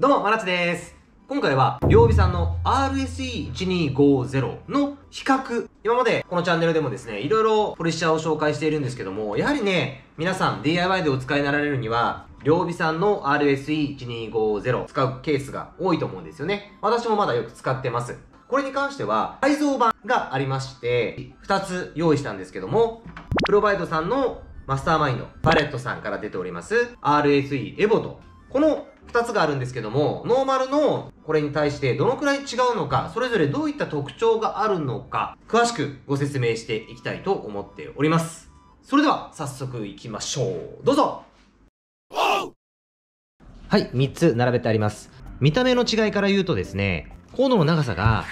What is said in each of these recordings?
どうも、まなちです。今回は、両備さんの RSE1250 の比較。今までこのチャンネルでもですね、いろいろポリッシャーを紹介しているんですけども、やはりね、皆さん DIY でお使いになられるには、両備さんの RSE1250 使うケースが多いと思うんですよね。私もまだよく使ってます。これに関しては、改造版がありまして、2つ用意したんですけども、プロバイドさんのマスターマインド、バレットさんから出ております RSE エボと、この2つがあるんですけども、ノーマルのこれに対してどのくらい違うのか、それぞれどういった特徴があるのか、詳しくご説明していきたいと思っております。それでは、早速いきましょう。どうぞはい、3つ並べてあります。見た目の違いから言うとですね、コードの長さが、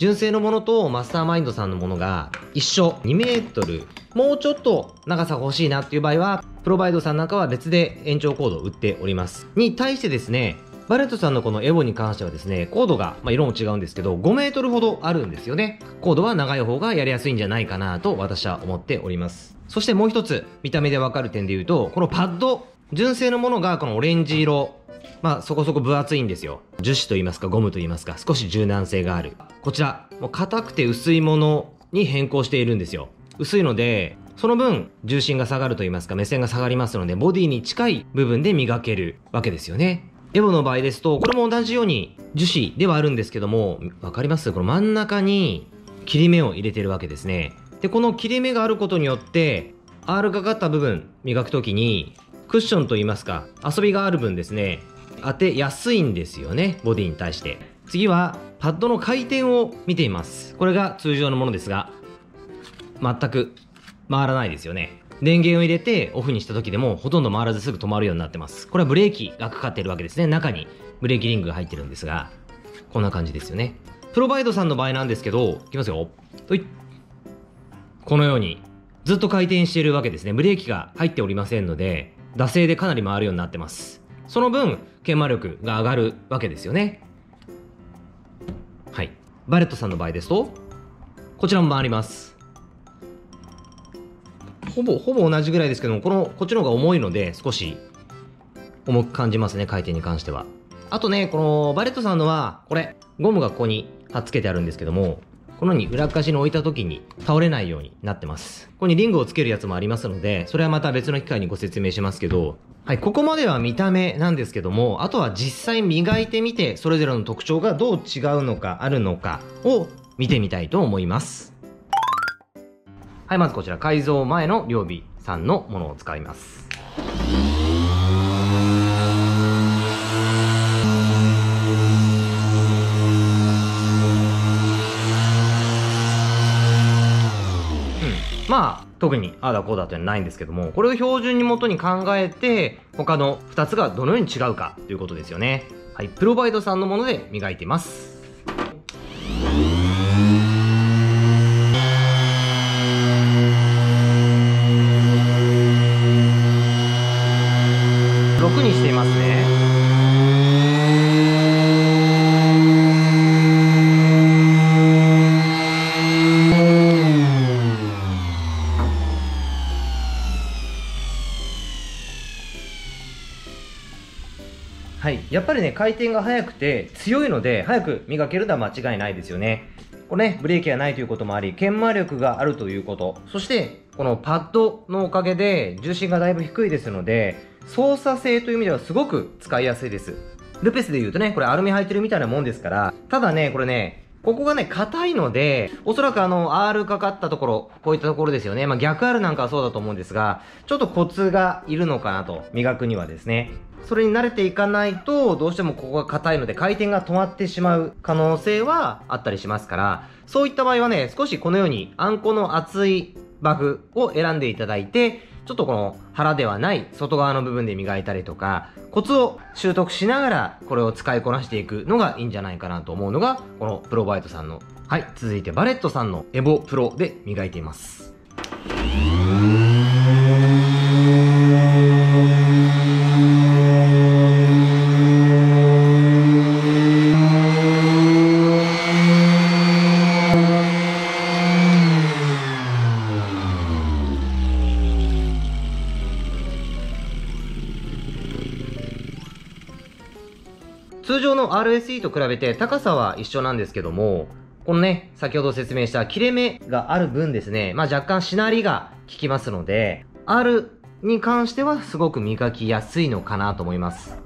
純正のものとマスターマインドさんのものが一緒、2メートル、もうちょっと長さが欲しいなっていう場合は、プロバイドさんなんかは別で延長コードを売っております。に対してですね、バレットさんのこのエボに関してはですね、コードが、まあ、色も違うんですけど、5メートルほどあるんですよね。コードは長い方がやりやすいんじゃないかなと私は思っております。そしてもう一つ、見た目でわかる点で言うと、このパッド、純正のものがこのオレンジ色、まあそこそこ分厚いんですよ。樹脂と言いますかゴムと言いますか少し柔軟性がある。こちら、もう硬くて薄いものに変更しているんですよ。薄いので、その分重心が下がると言いますか目線が下がりますのでボディに近い部分で磨けるわけですよね。エボの場合ですと、これも同じように樹脂ではあるんですけども、わかります？この真ん中に切り目を入れてるわけですね。で、この切り目があることによって、R がかった部分磨くときに、クッションと言いますか、遊びがある分ですね、当てやすいんですよね、ボディに対して。次は、パッドの回転を見ています。これが通常のものですが、全く回らないですよね。電源を入れてオフにした時でもほとんど回らずすぐ止まるようになってます。これはブレーキがかかってるわけですね。中にブレーキリングが入ってるんですが、こんな感じですよね。プロバイドさんの場合なんですけど、いきますよ。ほい。このようにずっと回転しているわけですね。ブレーキが入っておりませんので、惰性でかなり回るようになってます。その分、研磨力が上がるわけですよね。はい。バレットさんの場合ですと、こちらも回ります。ほぼ、ほぼ同じぐらいですけども、この、こっちの方が重いので、少し重く感じますね、回転に関しては。あとね、このバレットさんのは、これ、ゴムがここに貼っつけてあるんですけども、このように裏っかしに置いた時に倒れないようになってます。ここにリングをつけるやつもありますので、それはまた別の機会にご説明しますけど、はい、ここまでは見た目なんですけども、あとは実際磨いてみて、それぞれの特徴がどう違うのか、あるのかを見てみたいと思います。はい、まずこちら、改造前の両備さんのものを使います。まあ、特にあだこうだというのはないんですけども、これを標準に元に考えて、他の2つがどのように違うかということですよね。はい、プロバイドさんのもので磨いてます。い。やっぱりね、回転が速くて強いので、早く磨けるのは間違いないですよね。これね、ブレーキがないということもあり、研磨力があるということ。そして、このパッドのおかげで重心がだいぶ低いですので、操作性という意味ではすごく使いやすいです。ルペスで言うとね、これアルミ入ってるみたいなもんですから、ただね、これね、ここがね、硬いので、おそらくあの、R かかったところ、こういったところですよね。まあ、逆 R なんかはそうだと思うんですが、ちょっとコツがいるのかなと、磨くにはですね。それに慣れていかないと、どうしてもここが硬いので回転が止まってしまう可能性はあったりしますから、そういった場合はね、少しこのようにあんこの厚いバフを選んでいただいて、ちょっとこの腹ではない外側の部分で磨いたりとか、コツを習得しながらこれを使いこなしていくのがいいんじゃないかなと思うのが、このプロバイトさんの。はい、続いてバレットさんのエボプロで磨いています。の RSE と比べて高さは一緒なんですけども、このね、先ほど説明した切れ目がある分ですね、まあ若干しなりが効きますので、R に関してはすごく磨きやすいのかなと思います。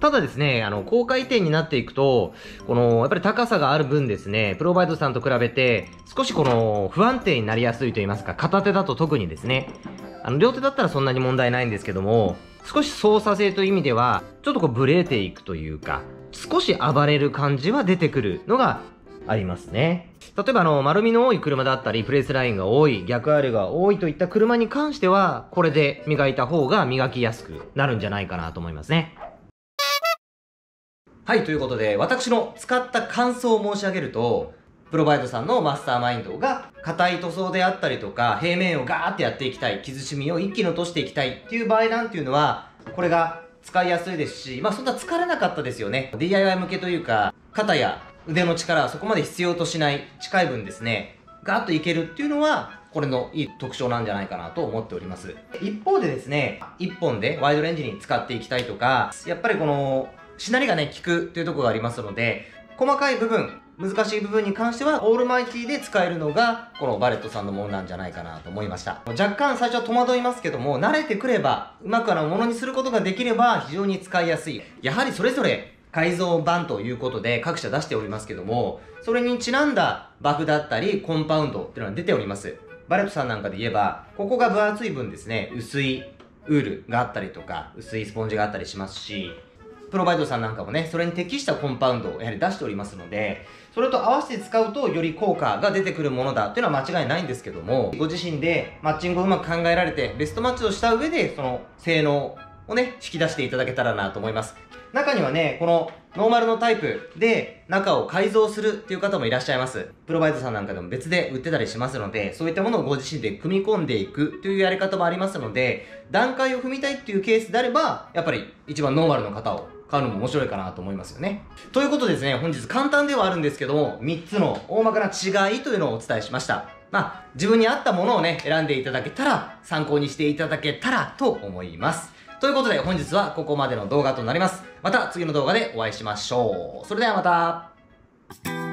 ただですね、あの、高回転になっていくと、この、やっぱり高さがある分ですね、プロバイドさんと比べて、少しこの、不安定になりやすいと言いますか、片手だと特にですね、あの、両手だったらそんなに問題ないんですけども、少し操作性という意味では、ちょっとこうブレていくというか、少し暴れる感じは出てくるのがありますね。例えばあの、丸みの多い車だったり、プレスラインが多い、逆 R が多いといった車に関しては、これで磨いた方が磨きやすくなるんじゃないかなと思いますね。はい、ということで、私の使った感想を申し上げると、プロバイドさんのマスターマインドが、硬い塗装であったりとか、平面をガーってやっていきたい、傷しみを一気に落としていきたいっていう場合なんていうのは、これが使いやすいですし、まあそんな疲れなかったですよね。DIY 向けというか、肩や腕の力はそこまで必要としない近い分ですね、ガーッといけるっていうのは、これのいい特徴なんじゃないかなと思っております。一方でですね、1本でワイドレンジに使っていきたいとか、やっぱりこのしなりがね、効くというところがありますので、細かい部分、難しい部分に関しては、オールマイティで使えるのが、このバレットさんのものなんじゃないかなと思いました。若干最初は戸惑いますけども、慣れてくれば、うまくあのものにすることができれば、非常に使いやすい。やはりそれぞれ、改造版ということで各社出しておりますけども、それにちなんだバフだったり、コンパウンドっていうのが出ております。バレットさんなんかで言えば、ここが分厚い分ですね、薄いウールがあったりとか、薄いスポンジがあったりしますし、プロバイドさんなんかもね、それに適したコンパウンドをやはり出しておりますので、それと合わせて使うとより効果が出てくるものだっていうのは間違いないんですけども、ご自身でマッチングをうまく考えられて、ベストマッチをした上で、その性能をね、引き出していただけたらなと思います。中にはね、このノーマルのタイプで中を改造するっていう方もいらっしゃいます。プロバイドさんなんかでも別で売ってたりしますので、そういったものをご自身で組み込んでいくというやり方もありますので、段階を踏みたいっていうケースであれば、やっぱり一番ノーマルの方を買うのも面白いかなと思いますよね。ということでですね、本日簡単ではあるんですけども、3つの大まかな違いというのをお伝えしました。まあ、自分に合ったものをね、選んでいただけたら、参考にしていただけたらと思います。ということで本日はここまでの動画となります。また次の動画でお会いしましょう。それではまた